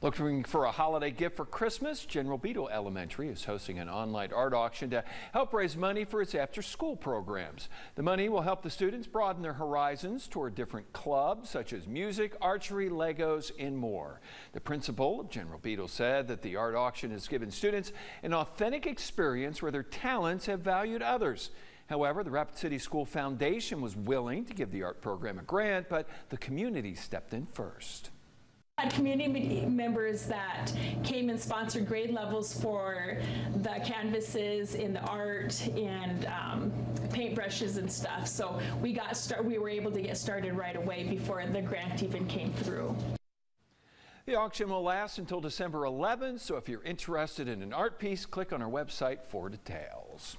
Looking for a holiday gift for Christmas? General Beadle Elementary is hosting an online art auction to help raise money for its after-school programs. The money will help the students broaden their horizons toward different clubs such as music, archery, Legos, and more. The principal of General Beadle said that the art auction has given students an authentic experience where their talents have valued others. However, the Rapid City School Foundation was willing to give the art program a grant, but the community stepped in first community members that came and sponsored grade levels for the canvases in the art and um, paintbrushes and stuff. So we got start, we were able to get started right away before the grant even came through. The auction will last until December 11th, so if you're interested in an art piece, click on our website for details.